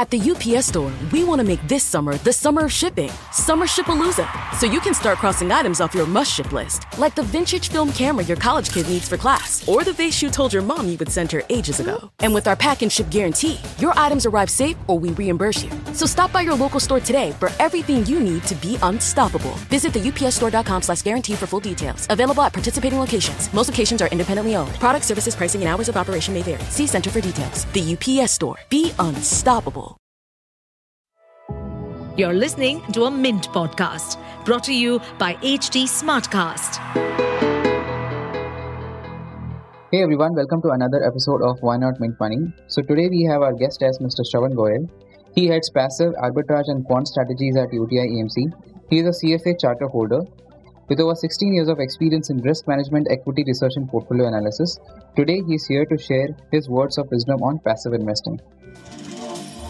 At the UPS store, we want to make this summer the summer of shipping. Summer Shipalooza. So you can start crossing items off your must ship list, like the vintage film camera your college kid needs for class, or the vase you told your mom you would send her ages ago. And with our pack and ship guarantee, your items arrive safe or we reimburse you. So stop by your local store today for everything you need to be unstoppable. Visit the upsstore.com slash guarantee for full details. Available at participating locations. Most locations are independently owned. Product services, pricing, and hours of operation may vary. See Center for details. The UPS store. Be unstoppable. You're listening to a Mint podcast brought to you by HT Smartcast. Hey everyone, welcome to another episode of Why Not Mint Money. So today we have our guest as Mr. Sharwan Goyal. He heads passive arbitrage and quant strategies at UTI AMC. He is a CFA charter holder with over 16 years of experience in risk management, equity research, and portfolio analysis. Today he is here to share his words of wisdom on passive investing.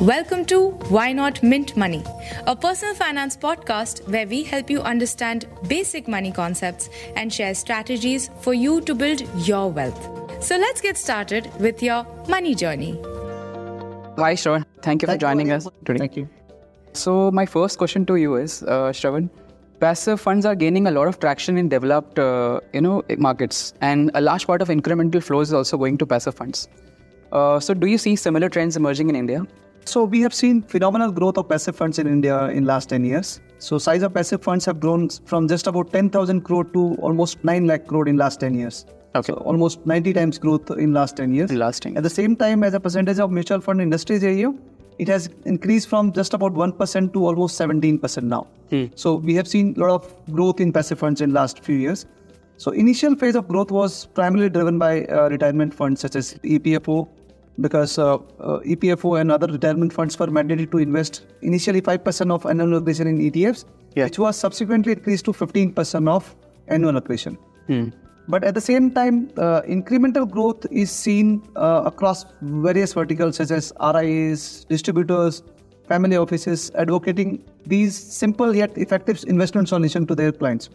Welcome to Why Not Mint Money, a personal finance podcast where we help you understand basic money concepts and share strategies for you to build your wealth. So let's get started with your money journey. Hi, Sharwan. Thank you for joining us today. Thank you. So, my first question to you is, uh, Sharwan, passive funds are gaining a lot of traction in developed, uh, you know, markets, and a large part of incremental flows is also going to passive funds. Uh, so, do you see similar trends emerging in India? So we have seen phenomenal growth of passive funds in India in last 10 years. So size of passive funds have grown from just about 10,000 crore to almost 9 lakh crore in last 10 years. Okay. So almost 90 times growth in last 10 years. In last 10 At the same time, as a percentage of mutual fund industry's AUM, it has increased from just about 1% to almost 17% now. Hmm. So we have seen a lot of growth in passive funds in last few years. So initial phase of growth was primarily driven by uh, retirement funds such as EPFO, because uh, uh, EPFO and other retirement funds were mandated to invest initially 5% of annual allocation in ETFs, Yeah. which was subsequently increased to 15% of annual allocation. But at the same time, uh, incremental growth is seen uh, across various verticals such as RIAs, distributors, family offices, advocating these simple yet effective investment solution to their clients.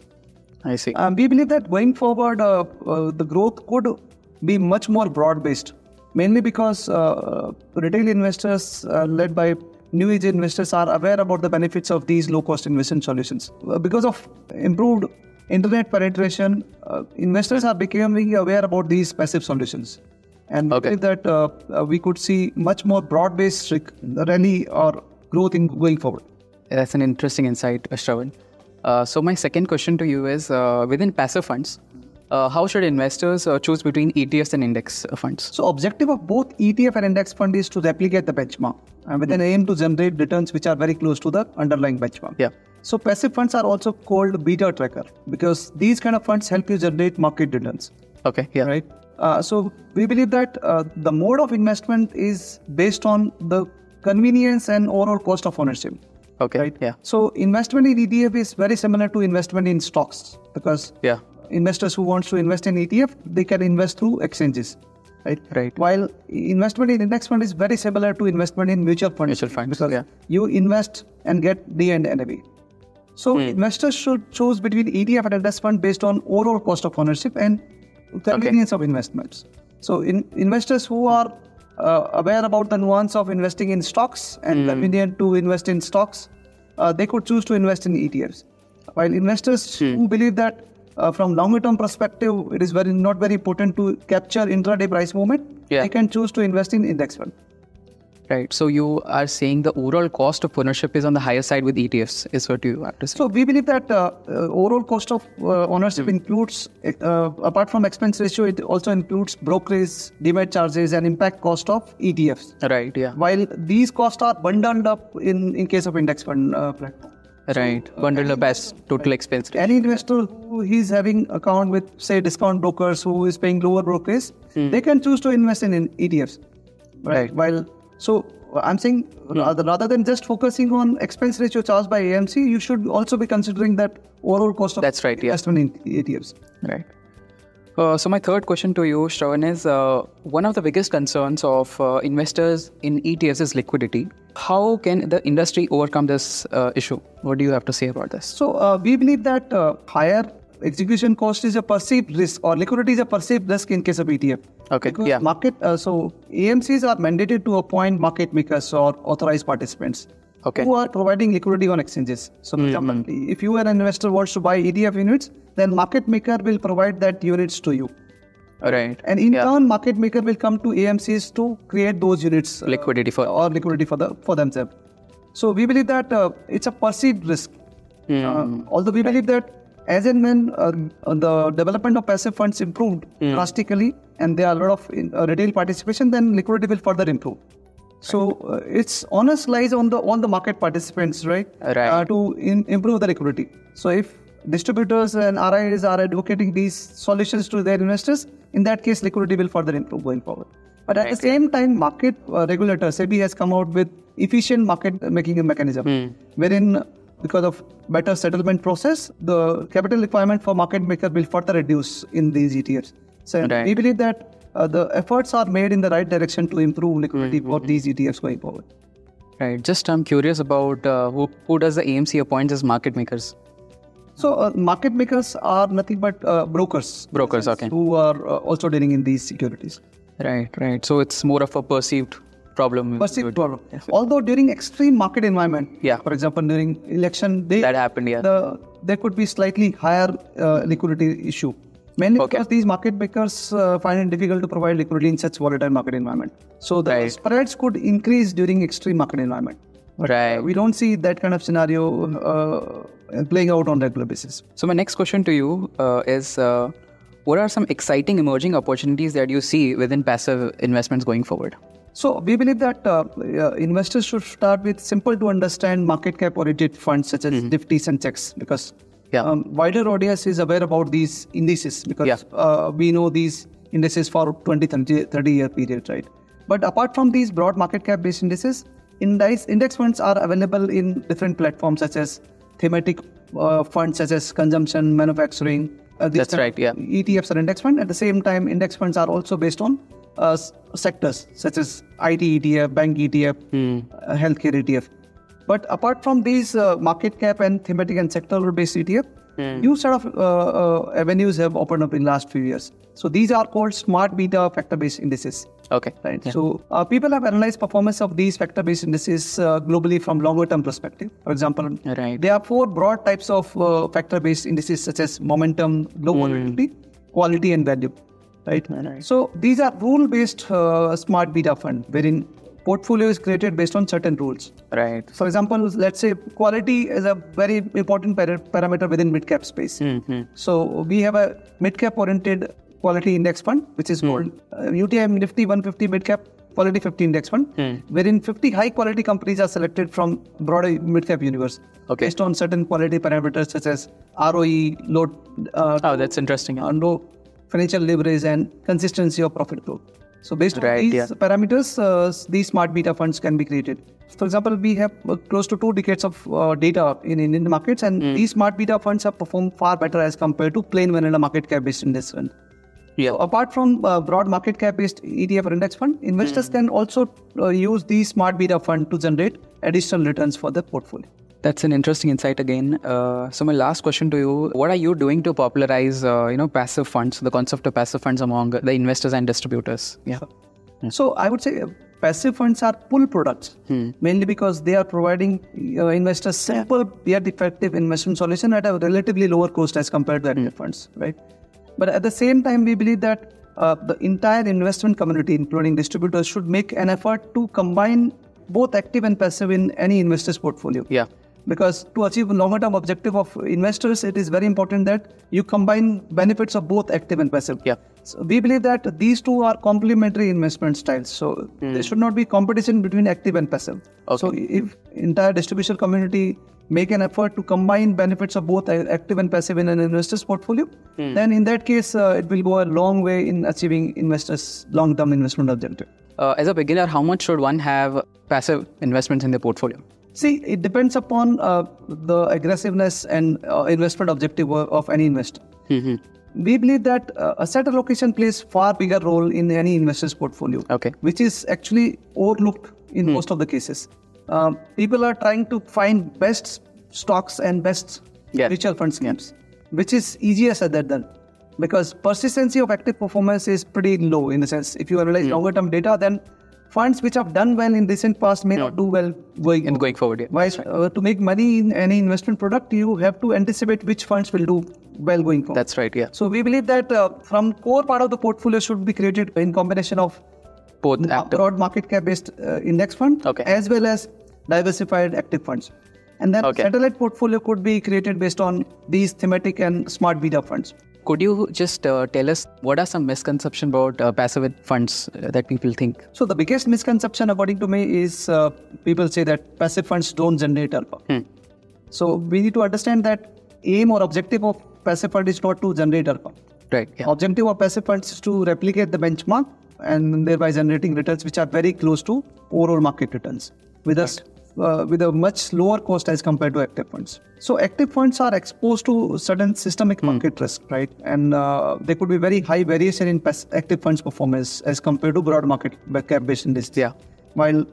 I see. Um, we believe that going forward, uh, uh, the growth could be much more broad based, mainly because uh, retail investors, uh, led by new age investors, are aware about the benefits of these low cost investment solutions. Uh, because of improved internet penetration, uh, investors are becoming aware about these passive solutions. And Okay. believe that uh, uh, we could see much more broad based rally or growth in going forward. That's an interesting insight, Sharwan. Uh, so my second question to you is, uh, within passive funds, uh, how should investors uh, choose between ETFs and index uh, funds? So objective of both ETF and index fund is to replicate the benchmark and with an aim to generate returns which are very close to the underlying benchmark. Yeah. So passive funds are also called beta tracker because these kind of funds help you generate market returns, Okay. Yeah. right? Uh, so we believe that uh, the mode of investment is based on the convenience and overall cost of ownership. Okay. Right. Yeah. So investment in ETF is very similar to investment in stocks because Yeah. Investors who wants to invest in ETF they can invest through exchanges, right? Right. While investment in index fund is very similar to investment in mutual fund. Mutual funds, because yeah. you invest and get the end NAV. So Hmm. investors should choose between ETF and index fund based on overall cost of ownership and convenience of investments. So in, investors who are uh, aware about the nuance of investing in stocks and Hmm. convenient to invest in stocks, uh, they could choose to invest in ETFs. While investors Hmm. who believe that uh, from longer term perspective, it is very not very important to capture intraday price movement, Yeah. they can choose to invest in index fund. Right. So you are saying the overall cost of ownership is on the higher side with ETFs, is what you have to say. So we believe that uh, uh, overall cost of uh, ownership includes, uh, apart from expense ratio, it also includes brokerage, demat charges, and impact cost of ETFs. right. Yeah. While these costs are bundled up in, in case of index fund uh, platform. Right. Bundle up as total expense. Any investor who is having account with say discount brokers who is paying lower brokerage, hmm. they can choose to invest in, in ETFs. Right. While so I'm saying hmm. rather, rather than just focusing on expense ratio charged by AMC, you should also be considering that overall cost of That's right, yeah. investment in ETFs. Right. Uh, so my third question to you, Sharwan, is uh, one of the biggest concerns of uh, investors in ETFs is liquidity. How can the industry overcome this uh, issue? What do you have to say about this? So uh, we believe that uh, higher execution cost is a perceived risk or liquidity is a perceived risk in case of ETF. Okay, Because yeah. Market. Uh, so AMCs are mandated to appoint market makers or authorized participants. Okay. Who are providing liquidity on exchanges. So, for example, if you are an investor wants to buy ETF units, then market maker will provide that units to you. Right. And in Yeah. turn, market maker will come to AMCs to create those units uh, Liquidity for- or liquidity for the for themselves. So we believe that uh, it's a perceived risk. Hmm. Uh, although we believe that as and when uh, the development of passive funds improved Hmm. drastically, and there are a lot of in, uh, retail participation, then liquidity will further improve. So uh, its onus lies on the on the market participants, right? Right. Uh, to in, improve the liquidity. So if distributors and RIs are advocating these solutions to their investors, in that case, liquidity will further improve going forward. But at the same time, market uh, regulator SEBI has come out with efficient market making mechanism, wherein because of better settlement process, the capital requirement for market maker will further reduce in these ETFs. So Right. we believe that uh, the efforts are made in the right direction to improve liquidity for these ETFs going forward. Right. Just I'm curious about uh, who who does the AMC appoint as market makers? So uh, market makers are nothing but uh, brokers. Brokers, okay. Who are uh, also dealing in these securities. Right. Right. So it's more of a perceived problem. Perceived problem. Although during extreme market environment, Yeah. for example during election day, That happened, yeah. the, there could be slightly higher uh, liquidity issue. Mainly Okay. because these market makers uh, find it difficult to provide liquidity in such volatile market environment. So the Right. spreads could increase during extreme market environment. But, uh, Right. we don't see that kind of scenario uh, playing out on regular basis. So my next question to you uh, is, uh, what are some exciting emerging opportunities that you see within passive investments going forward? So we believe that uh, uh, investors should start with simple to understand market cap oriented funds such as Nifty's and Sensex because Mm-hmm. Yeah. um, wider audience is aware about these indices because Yeah. uh, we know these indices for 20, 30, 30 year period, right? But apart from these broad market cap based indices, index, index funds are available in different platforms such as thematic uh, funds such as consumption, manufacturing. Uh, That's right, yeah. ETFs are index fund. At the same time, index funds are also based on uh, sectors such as IT ETF, bank ETF, uh, healthcare ETF. But apart from these uh, market cap and thematic and sectoral based ETF, new set of uh, uh, avenues have opened up in the last few years. So these are called smart beta factor based indices. Okay. Right. So uh, people have analyzed performance of these factor-based indices uh, globally from longer-term perspective. For example, Right. there are four broad types of uh, factor-based indices such as momentum, low volatility, quality, and value. Right. Right. So these are rule-based uh, smart beta fund, wherein portfolio is created based on certain rules. Right. For example, let's say quality is a very important para- parameter within mid-cap space. So we have a mid-cap oriented quality index fund, which is called uh, UTI Nifty 150 mid-cap quality 50 index fund, wherein 50 high-quality companies are selected from broader mid-cap universe Okay. based on certain quality parameters such as ROE, low, uh, Oh, that's interesting. uh, low financial leverage, and consistency of profit growth. So based on these yeah. parameters, uh, these smart beta funds can be created. For example, we have uh, close to two decades of uh, data in in Indian markets, and Hmm. these smart beta funds have performed far better as compared to plain vanilla market cap based index fund. Yeah. So apart from uh, broad market cap based ETF or index fund, investors can also uh, use these smart beta fund to generate additional returns for their portfolio. That's an interesting insight again. Uh, so my last question to you: What are you doing to popularize, uh, you know, passive funds, the concept of passive funds among the investors and distributors? Yeah. So I would say uh, passive funds are pull products, mainly because they are providing uh, investors simple yet effective investment solution at a relatively lower cost as compared to active funds, right? But at the same time, we believe that uh, the entire investment community, including distributors, should make an effort to combine both active and passive in any investor's portfolio Yeah. Because to achieve a longer term objective of investors it is very important that you combine benefits of both active and passive Yeah. so we believe that these two are complementary investment styles so there should not be competition between active and passive Okay. so if entire distribution community make an effort to combine benefits of both active and passive in an investor's portfolio then in that case uh, it will go a long way in achieving investors long term investment objective Uh, as a beginner, how much should one have passive investments in their portfolio? See, it depends upon uh, the aggressiveness and uh, investment objective of, any investor. We believe that uh, asset allocation plays far bigger role in any investor's portfolio. Okay. Which is actually overlooked in most of the cases. Um, people are trying to find best stocks and best Yeah. mutual fund schemes. which is easier said than done. Because persistency of active performance is pretty low in the sense if you analyze longer term data, then funds which have done well in recent past may not do well going And going forward, yeah. Why, uh, to make money in any investment product, you have to anticipate which funds will do well going forward. That's right, yeah. So we believe that uh, from core part of the portfolio should be created in combination of Both active. broad market cap based uh, index fund Okay. as well as diversified active funds. And then Okay. satellite portfolio could be created based on these thematic and smart beta funds. Could you just uh, tell us what are some misconceptions about uh, passive funds uh, that people think? So the biggest misconception according to me is uh, people say that passive funds don't generate alpha. Hmm. So we need to understand that aim or objective of passive fund is not to generate alpha. Right. Yeah. Objective of passive funds is to replicate the benchmark and thereby generating returns which are very close to overall market returns with us uh, with a much lower cost as compared to active funds. So active funds are exposed to certain systemic Hmm. market risk, right? And uh, there could be very high variation in pass- active funds performance as compared to broad market cap based indices. Yeah. While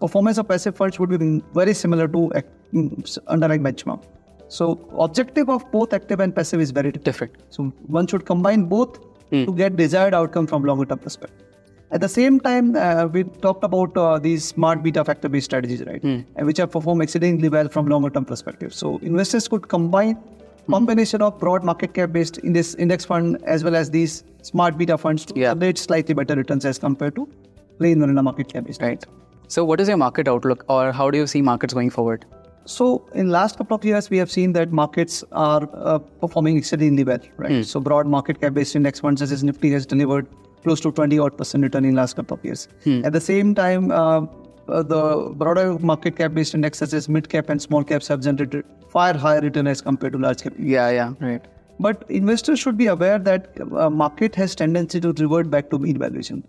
performance of passive funds would be very similar to mm, underlying benchmark. So objective of both active and passive is very different. Different. So one should combine both to get desired outcome from longer term perspective. At the same time, uh, we talked about uh, these smart beta factor based strategies, right? And which have performed exceedingly well from longer term perspective. So investors could combine combination of broad market cap based in this index fund as well as these smart beta funds to Yeah. generate slightly better returns as compared to plain vanilla market cap based. Right. So, what is your market outlook, or how do you see markets going forward? So in last couple of years, we have seen that markets are uh, performing exceedingly well, right? So broad market cap based index funds such as Nifty has delivered close to 20 odd percent return in last couple of years. At the same time, uh, uh, the broader market cap based index such as mid cap and small caps have generated far higher return as compared to large cap. Yeah, yeah, right. But investors should be aware that uh, market has tendency to revert back to mean valuation.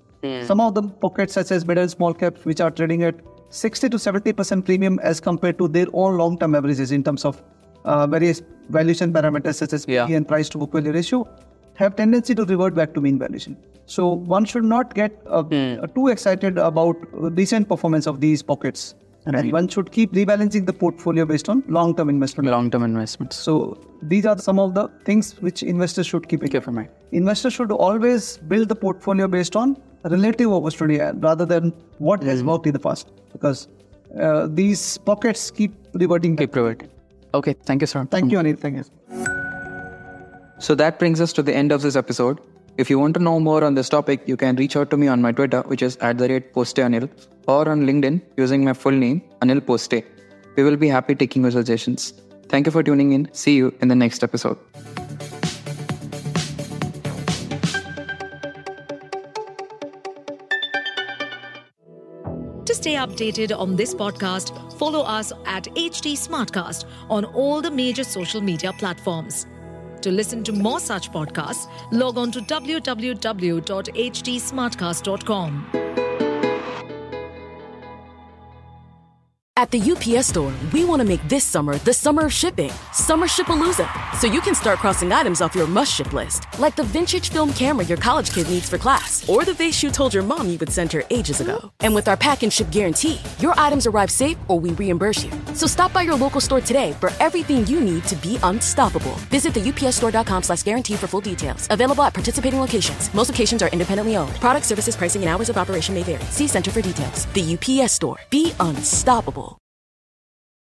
Some of the pockets such as mid and small caps which are trading at 60 to 70 percent premium as compared to their own long-term averages in terms of uh, various valuation parameters such as Yeah. PE and price to book value ratio have tendency to revert back to mean valuation. So one should not get uh, uh, too excited about recent performance of these pockets. And one should keep rebalancing the portfolio based on long-term investment. Long term investments. So these are some of the things which investors should keep in mind. Investors should always build the portfolio based on relative opportunity rather than what has worked in the past because uh, these pockets keep reverting. Keep reverting. Okay, thank you, sir. Thank you, Anil. Thank you. So that brings us to the end of this episode. If you want to know more on this topic, you can reach out to me on my Twitter, which is at the rate posteanil, or on LinkedIn using my full name, Anil Poste. We will be happy taking your suggestions. Thank you for tuning in. See you in the next episode. To stay updated on this podcast, follow us at HT Smartcast on all the major social media platforms. To listen to more such podcasts, log on to www.htsmartcast.com. At the UPS store, we want to make this summer the summer of shipping. Summer Shipalooza. So you can start crossing items off your must ship list, like the vintage film camera your college kid needs for class, or the vase you told your mom you would send her ages ago. And with our pack and ship guarantee, your items arrive safe or we reimburse you. So stop by your local store today for everything you need to be unstoppable. Visit the upsstore.com slash guarantee for full details. Available at participating locations. Most locations are independently owned. Product services, pricing, and hours of operation may vary. See Center for details. The UPS store. Be unstoppable.